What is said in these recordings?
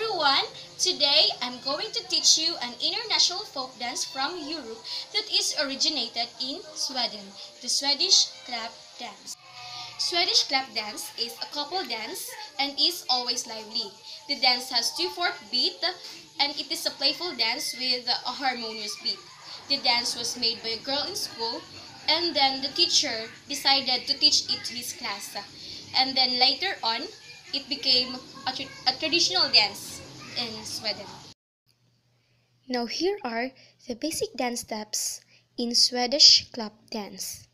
everyone! Today I'm going to teach you an international folk dance from Europe that is originated in Sweden, the Swedish clap dance. Swedish clap dance is a couple dance and is always lively. The dance has 2-4 beat and it is a playful dance with a harmonious beat. The dance was made by a girl in school and then the teacher decided to teach it to his class. And then later on, it became a, tra a traditional dance in Sweden. Now here are the basic dance steps in Swedish clap dance.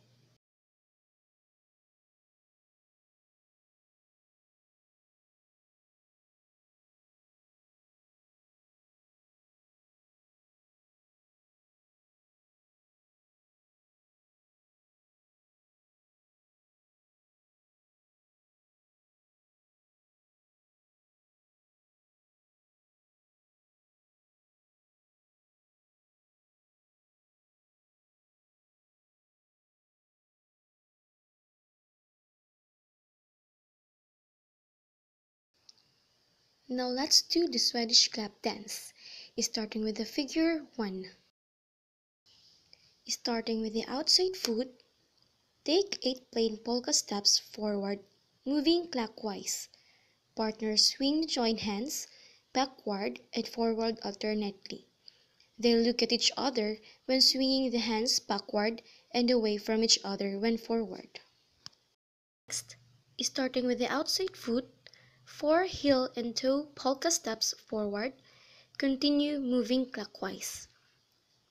Now let's do the Swedish clap dance, starting with the figure 1. Starting with the outside foot, take 8 plain polka steps forward, moving clockwise. Partners swing the joined hands backward and forward alternately. They look at each other when swinging the hands backward and away from each other when forward. Next, starting with the outside foot, Four heel and toe polka steps forward. Continue moving clockwise.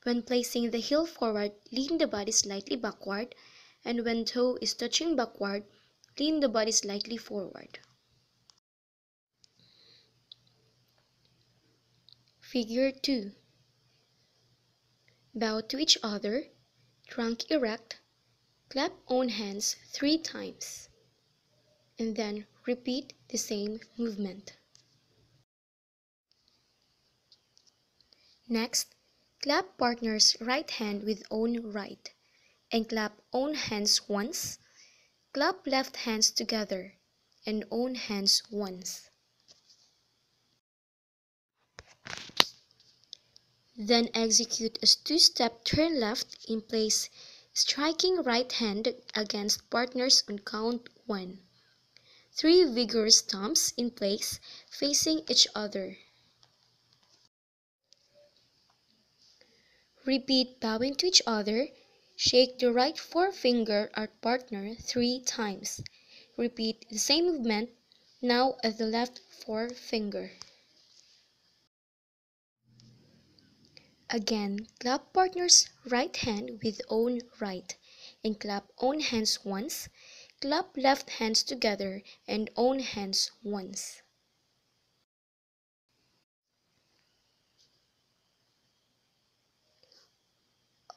When placing the heel forward, lean the body slightly backward, and when toe is touching backward, lean the body slightly forward. Figure 2 Bow to each other, trunk erect, clap own hands three times, and then Repeat the same movement. Next, clap partner's right hand with own right and clap own hands once. Clap left hands together and own hands once. Then execute a two-step turn left in place, striking right hand against partners on count 1. Three vigorous stomps in place, facing each other. Repeat bowing to each other. Shake the right forefinger at partner three times. Repeat the same movement now at the left forefinger. Again, clap partner's right hand with own right and clap own hands once Clap left hands together and own hands once.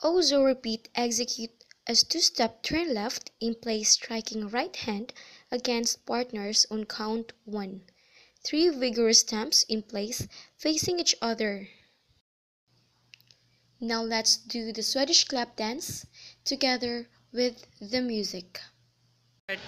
Also repeat execute as two-step turn left in place striking right hand against partners on count 1. Three vigorous stamps in place facing each other. Now let's do the Swedish clap dance together with the music. Right.